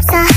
없어